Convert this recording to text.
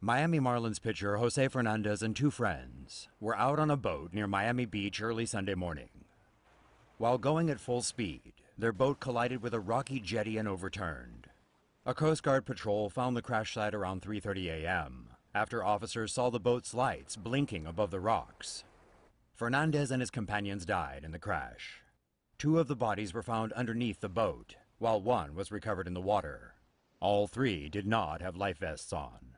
Miami Marlins pitcher Jose Fernandez and two friends were out on a boat near Miami Beach early Sunday morning. While going at full speed, their boat collided with a rocky jetty and overturned. A Coast Guard patrol found the crash site around 3:30 a.m. after officers saw the boat's lights blinking above the rocks. Fernandez and his companions died in the crash. Two of the bodies were found underneath the boat, while one was recovered in the water. All three did not have life vests on.